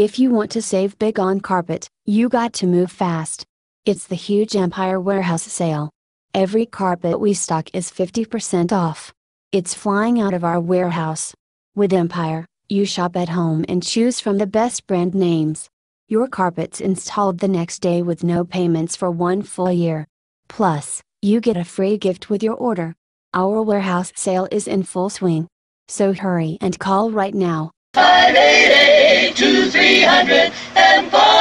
If you want to save big on carpet, you got to move fast. It's the huge Empire Warehouse sale. Every carpet we stock is 50% off. It's flying out of our warehouse. With Empire, you shop at home and choose from the best brand names. Your carpet's installed the next day with no payments for one full year. Plus, you get a free gift with your order. Our warehouse sale is in full swing. So hurry and call right now. 588 2300 and 5